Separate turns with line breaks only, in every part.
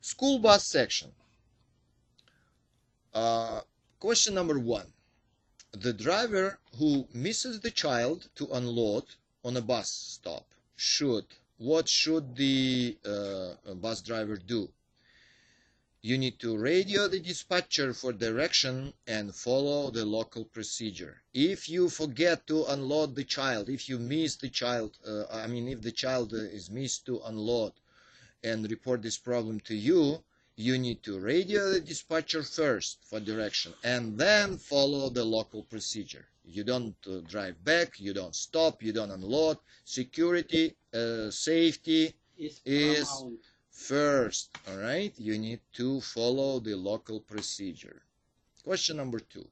School bus section. Uh, question number one. The driver who misses the child to unload on a bus stop should, what should the uh, bus driver do? You need to radio the dispatcher for direction and follow the local procedure. If you forget to unload the child, if you miss the child, uh, I mean, if the child is missed to unload and report this problem to you, you need to radio the dispatcher first for direction and then follow the local procedure. You don't uh, drive back, you don't stop, you don't unload. Security, uh, safety
is,
is first. All right, you need to follow the local procedure. Question number two.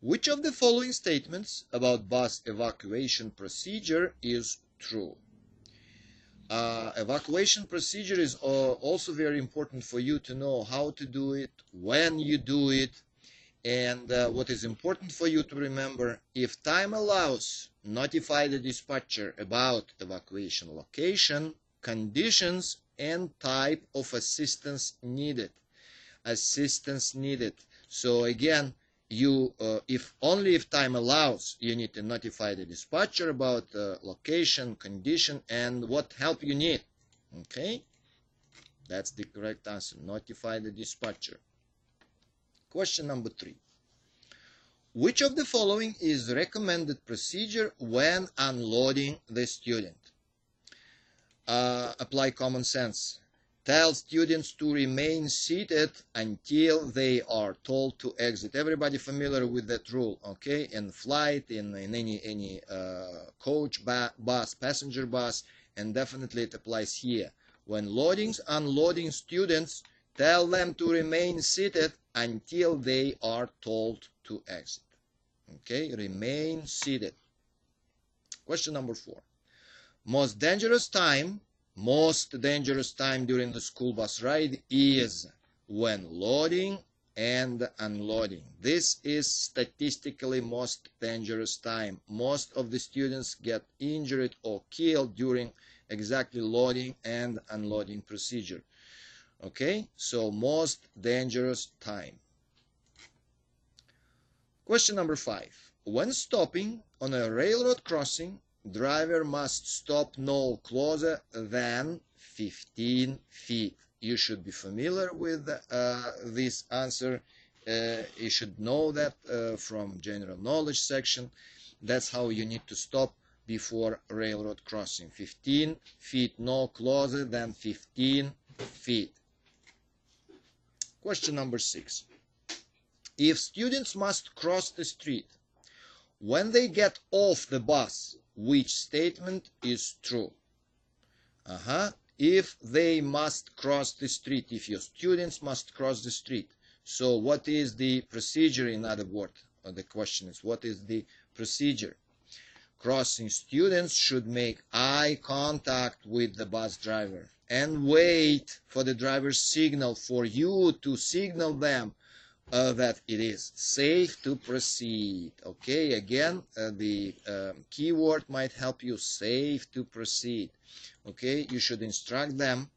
Which of the following statements about bus evacuation procedure is true? Uh, evacuation procedure is uh, also very important for you to know how to do it, when you do it, and uh, what is important for you to remember, if time allows, notify the dispatcher about evacuation location, conditions, and type of assistance needed. Assistance needed. So again, you uh, if only if time allows you need to notify the dispatcher about uh, location condition and what help you need okay? That's the correct answer notify the dispatcher. Question number three. Which of the following is recommended procedure when unloading the student? Uh, apply common sense tell students to remain seated until they are told to exit. Everybody familiar with that rule okay? In flight in, in any any uh, coach ba bus passenger bus and definitely it applies here. When loading unloading students tell them to remain seated until they are told to exit okay? Remain seated. Question number four. Most dangerous time most dangerous time during the school bus ride is when loading and unloading. This is statistically most dangerous time. Most of the students get injured or killed during exactly loading and unloading procedure. Okay, so most dangerous time. Question number five. When stopping on a railroad crossing, driver must stop no closer than 15 feet. You should be familiar with uh, this answer. Uh, you should know that uh, from general knowledge section. That's how you need to stop before railroad crossing. 15 feet, no closer than 15 feet. Question number six. If students must cross the street, when they get off the bus, which statement is true. Uh-huh. If they must cross the street, if your students must cross the street. So what is the procedure in other words? Uh, the question is, what is the procedure? Crossing students should make eye contact with the bus driver and wait for the driver's signal for you to signal them uh, that it is safe to proceed. Okay, again, uh, the um, keyword might help you safe to proceed. Okay, you should instruct them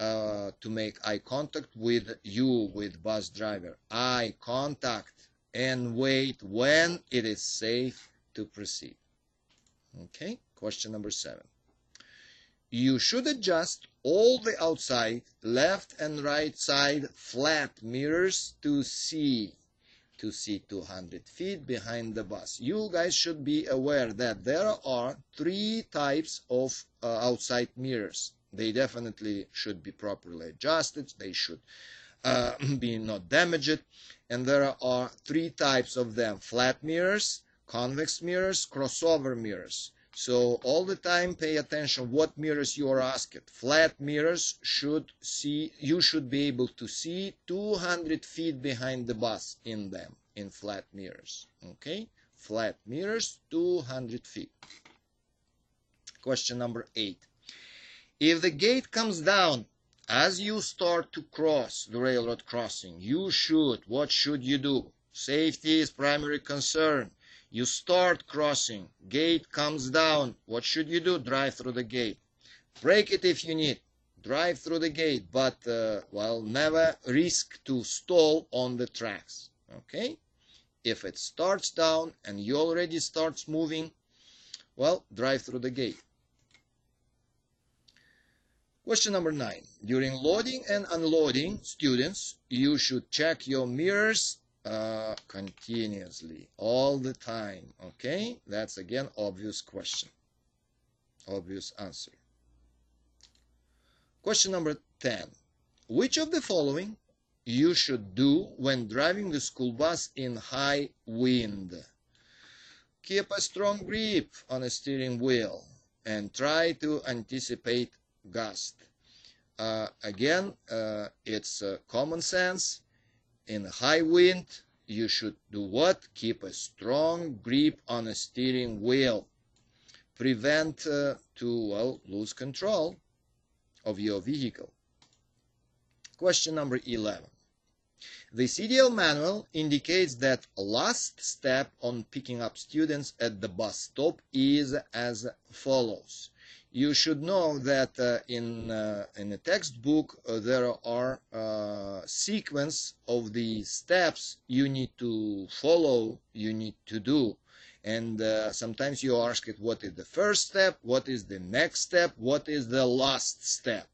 uh, to make eye contact with you, with bus driver. Eye contact and wait when it is safe to proceed. Okay, question number seven. You should adjust all the outside left and right side flat mirrors to see to see 200 feet behind the bus. You guys should be aware that there are three types of uh, outside mirrors. They definitely should be properly adjusted. They should uh, be not damaged. And there are three types of them. Flat mirrors, convex mirrors, crossover mirrors. So all the time pay attention what mirrors you are asked. Flat mirrors should see, you should be able to see 200 feet behind the bus in them, in flat mirrors. Okay? Flat mirrors, 200 feet. Question number eight. If the gate comes down as you start to cross the railroad crossing, you should, what should you do? Safety is primary concern. You start crossing, gate comes down. What should you do? Drive through the gate. Break it if you need. drive through the gate, but uh, well, never risk to stall on the tracks. Okay? If it starts down and you already starts moving, well, drive through the gate. Question number nine. During loading and unloading, students, you should check your mirrors uh, continuously, all the time. Okay? That's again obvious question. Obvious answer. Question number 10. Which of the following you should do when driving the school bus in high wind? Keep a strong grip on the steering wheel and try to anticipate gust. Uh, again, uh, it's uh, common sense. In high wind, you should do what? Keep a strong grip on the steering wheel. Prevent uh, to, well, lose control of your vehicle. Question number 11. The CDL manual indicates that last step on picking up students at the bus stop is as follows. You should know that uh, in uh, in a textbook uh, there are uh, sequence of the steps you need to follow, you need to do. And uh, sometimes you ask it what is the first step? What is the next step? What is the last step?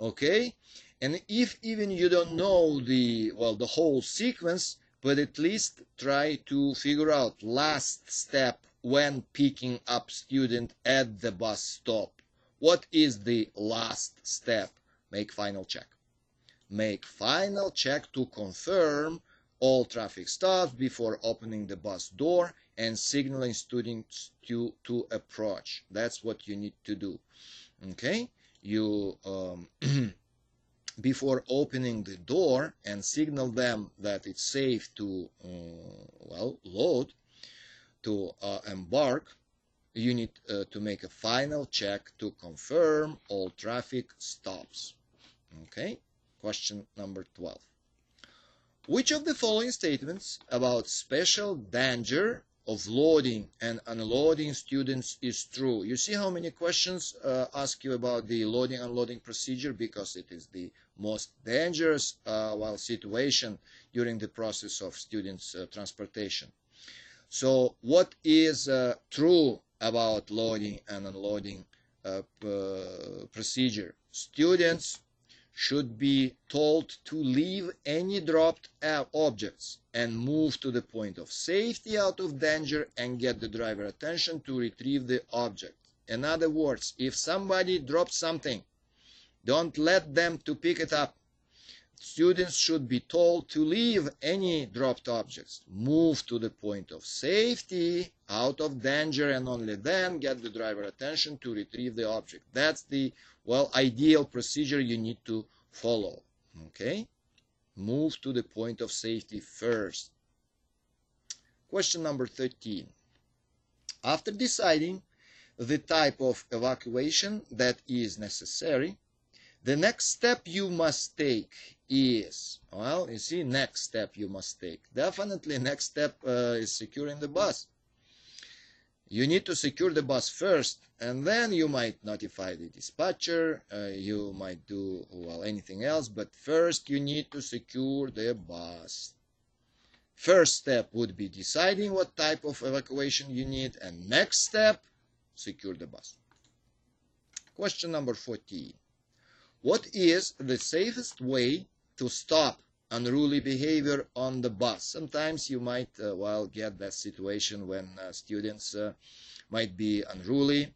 Okay? And if even you don't know the well the whole sequence but at least try to figure out last step when picking up student at the bus stop what is the last step make final check make final check to confirm all traffic stops before opening the bus door and signaling students to, to approach. That's what you need to do. Okay? You, um, before opening the door and signal them that it's safe to, uh, well, load, to uh, embark, you need uh, to make a final check to confirm all traffic stops. Okay? Question number 12. Which of the following statements about special danger of loading and unloading students is true. You see how many questions uh, ask you about the loading unloading procedure because it is the most dangerous uh, well situation during the process of students uh, transportation. So what is uh, true about loading and unloading uh, procedure? Students should be told to leave any dropped objects and move to the point of safety out of danger and get the driver attention to retrieve the object. In other words, if somebody drops something, don't let them to pick it up. Students should be told to leave any dropped objects, move to the point of safety, out of danger, and only then get the driver attention to retrieve the object. That's the well, ideal procedure you need to follow. Okay? Move to the point of safety first. Question number 13. After deciding the type of evacuation that is necessary, the next step you must take is, well, you see, next step you must take. Definitely next step uh, is securing the bus. You need to secure the bus first and then you might notify the dispatcher uh, you might do well anything else but first you need to secure the bus. First step would be deciding what type of evacuation you need and next step secure the bus. Question number 14 what is the safest way to stop unruly behavior on the bus. Sometimes you might, uh, well, get that situation when uh, students uh, might be unruly.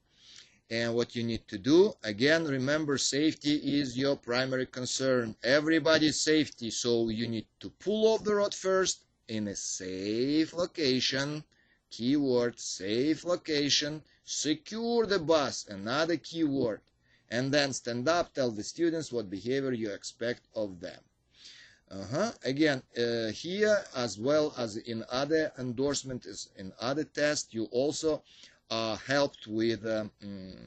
And what you need to do, again, remember safety is your primary concern. Everybody's safety, so you need to pull off the road first in a safe location. Keyword, safe location. Secure the bus, another keyword. And then stand up, tell the students what behavior you expect of them. Uh-huh. Again, uh, here as well as in other endorsements, in other tests, you also are helped with um,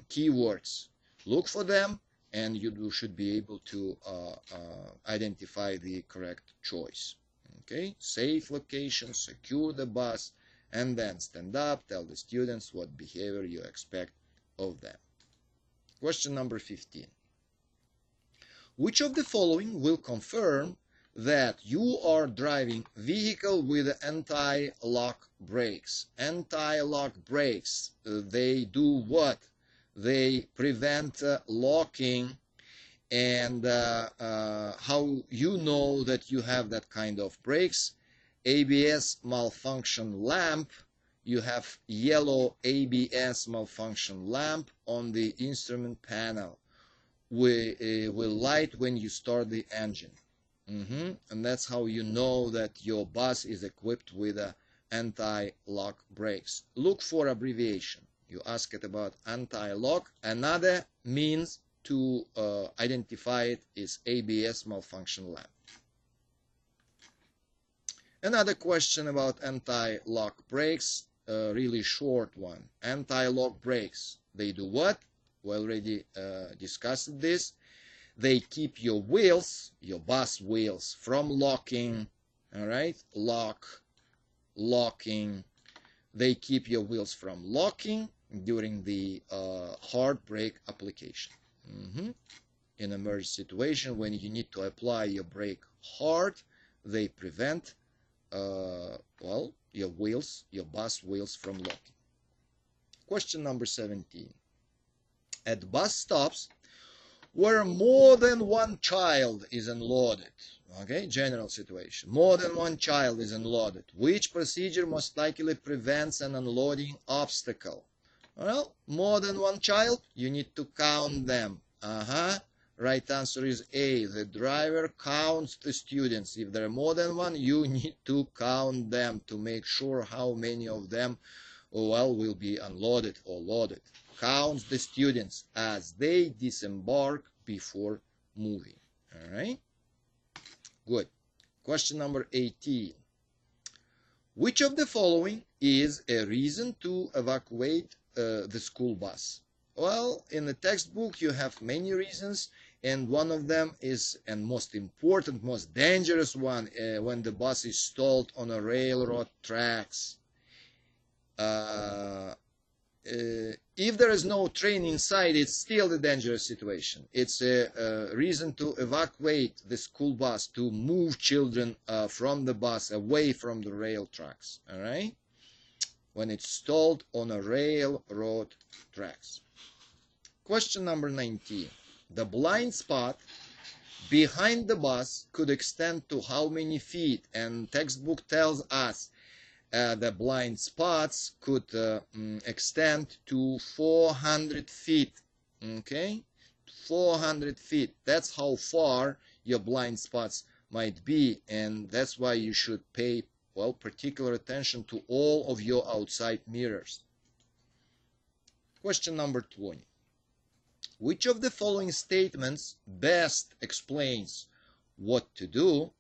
keywords. Look for them and you should be able to uh, uh, identify the correct choice. Okay, safe location, secure the bus, and then stand up, tell the students what behavior you expect of them. Question number 15. Which of the following will confirm that you are driving vehicle with anti-lock brakes? Anti-lock brakes, uh, they do what? They prevent uh, locking and uh, uh, how you know that you have that kind of brakes ABS malfunction lamp you have yellow ABS malfunction lamp on the instrument panel uh, will light when you start the engine mm -hmm. and that's how you know that your bus is equipped with uh, anti-lock brakes look for abbreviation you ask it about anti-lock another means to uh, identify it is ABS malfunction lamp. Another question about anti-lock brakes, a really short one. Anti-lock brakes, they do what? We already uh, discussed this. They keep your wheels, your bus wheels, from locking, all right? Lock, locking. They keep your wheels from locking during the uh, hard brake application. Mm -hmm. In emergency situation, when you need to apply your brake hard, they prevent, uh, well, your wheels, your bus wheels from locking. Question number 17. At bus stops where more than one child is unloaded, okay, general situation, more than one child is unloaded, which procedure most likely prevents an unloading obstacle? Well, more than one child, you need to count them. Uh-huh. Right answer is A. The driver counts the students. If there are more than one, you need to count them to make sure how many of them, well, will be unloaded or loaded. Counts the students as they disembark before moving. All right? Good. Question number 18. Which of the following is a reason to evacuate uh, the school bus? Well, in the textbook you have many reasons and one of them is and most important, most dangerous one uh, when the bus is stalled on a railroad tracks. Uh, uh, if there is no train inside, it's still a dangerous situation. It's a, a reason to evacuate the school bus, to move children uh, from the bus away from the rail tracks. All right? when it's stalled on a railroad tracks. Question number 19. The blind spot behind the bus could extend to how many feet? And textbook tells us the blind spots could uh, mm, extend to 400 feet. Okay? 400 feet. That's how far your blind spots might be. And that's why you should pay well, particular attention to all of your outside mirrors. Question number 20. Which of the following statements best explains what to do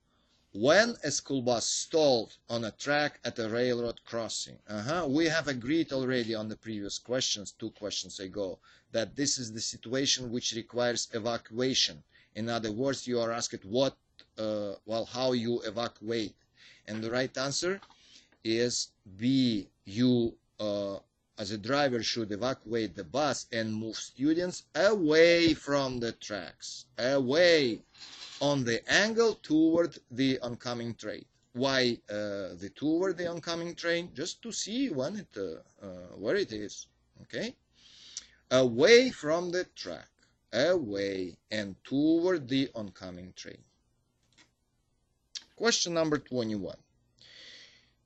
when a school bus stalled on a track at a railroad crossing? Uh -huh. We have agreed already on the previous questions, two questions ago, that this is the situation which requires evacuation. In other words, you are asked what, uh, well, how you evacuate and the right answer is B. You, uh, as a driver, should evacuate the bus and move students away from the tracks, away on the angle toward the oncoming train. Why uh, the toward the oncoming train? Just to see when it, uh, uh where it is. Okay, away from the track, away and toward the oncoming train. Question number 21.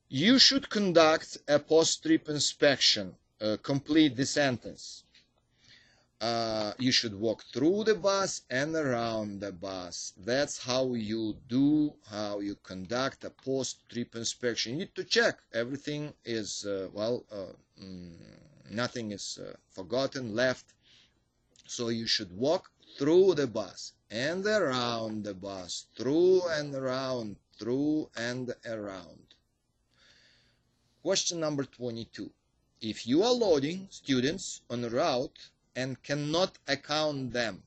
You should conduct a post-trip inspection. Uh, complete the sentence. Uh, you should walk through the bus and around the bus. That's how you do, how you conduct a post-trip inspection. You need to check everything is, uh, well, uh, mm, nothing is uh, forgotten, left. So you should walk through the bus and around the bus, through and around, through and around. Question number 22. If you are loading students on a route and cannot account them,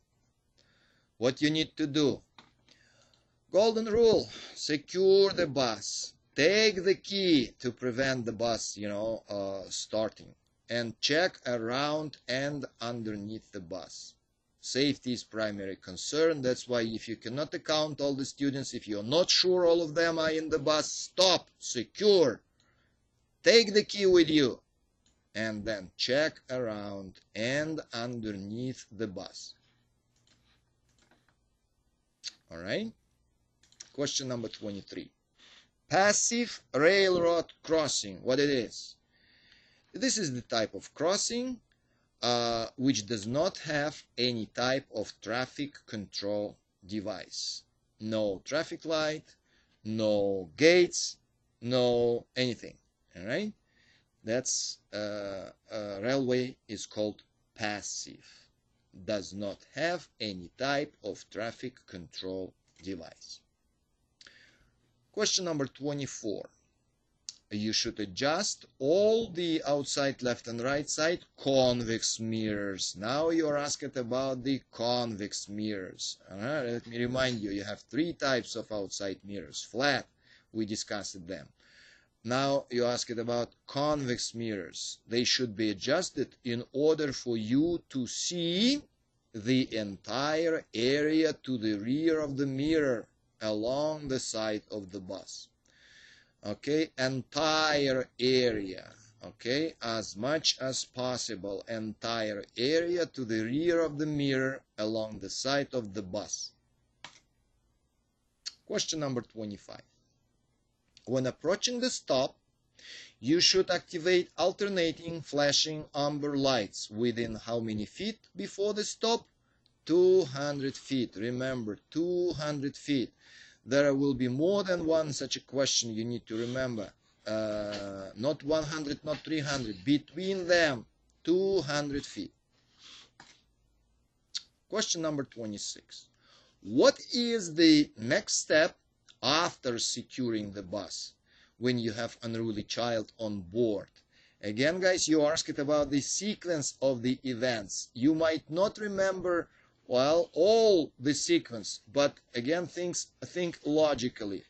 what you need to do? Golden rule, secure the bus. Take the key to prevent the bus, you know, uh, starting. And check around and underneath the bus. Safety is primary concern. That's why if you cannot account all the students, if you're not sure all of them are in the bus, stop, secure, take the key with you, and then check around and underneath the bus. All right. Question number 23. Passive railroad crossing, what it is? This is the type of crossing uh, which does not have any type of traffic control device. No traffic light, no gates, no anything. All right? That's uh, uh, railway is called passive. Does not have any type of traffic control device. Question number 24 you should adjust all the outside left and right side convex mirrors. Now you are asked about the convex mirrors. Uh, let me remind you, you have three types of outside mirrors. Flat, we discussed them. Now you asked about convex mirrors. They should be adjusted in order for you to see the entire area to the rear of the mirror along the side of the bus. Okay? Entire area. Okay? As much as possible entire area to the rear of the mirror along the side of the bus. Question number 25 when approaching the stop you should activate alternating flashing amber lights within how many feet before the stop 200 feet remember 200 feet there will be more than one such a question you need to remember. Uh, not 100, not 300. Between them, 200 feet. Question number 26. What is the next step after securing the bus when you have unruly child on board? Again, guys, you asked about the sequence of the events. You might not remember well, all the sequence, but again, things think logically.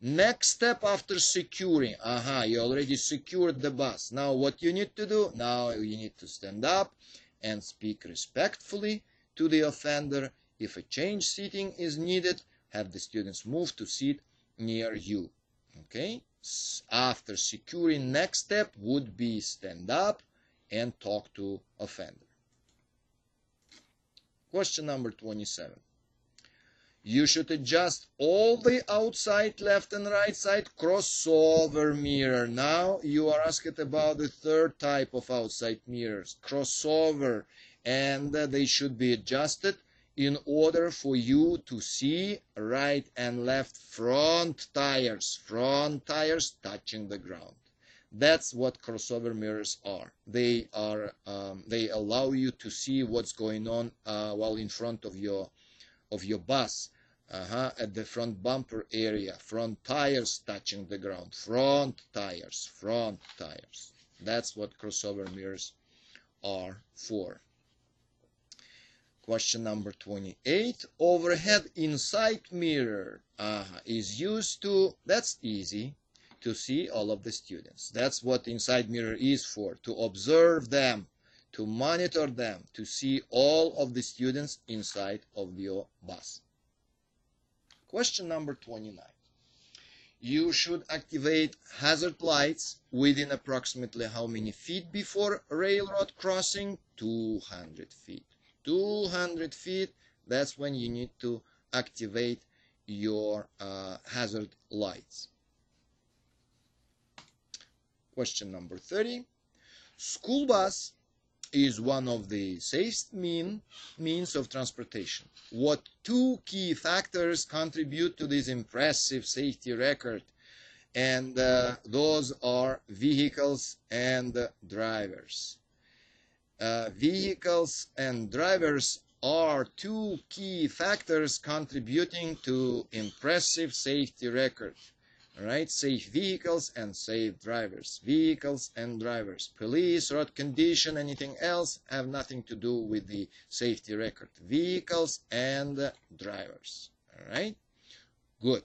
Next step after securing, aha, you already secured the bus. Now what you need to do? Now you need to stand up and speak respectfully to the offender. If a change seating is needed, have the students move to seat near you. Okay? After securing, next step would be stand up and talk to offender. Question number 27. You should adjust all the outside left and right side crossover mirror. Now you are asked about the third type of outside mirrors, crossover, and uh, they should be adjusted in order for you to see right and left front tires, front tires touching the ground. That's what crossover mirrors are. They are um, they allow you to see what's going on uh, while in front of your of your bus. Uh-huh, at the front bumper area, front tires touching the ground, front tires, front tires. That's what crossover mirrors are for. Question number 28. Overhead inside mirror uh, is used to, that's easy, to see all of the students. That's what inside mirror is for, to observe them, to monitor them, to see all of the students inside of your bus. Question number 29. You should activate hazard lights within approximately how many feet before railroad crossing? 200 feet. 200 feet, that's when you need to activate your uh, hazard lights. Question number 30. School bus is one of the safest mean, means of transportation. What two key factors contribute to this impressive safety record? And uh, those are vehicles and drivers. Uh, vehicles and drivers are two key factors contributing to impressive safety record right? Safe vehicles and safe drivers. Vehicles and drivers. Police, road condition, anything else have nothing to do with the safety record. Vehicles and drivers. All right? Good.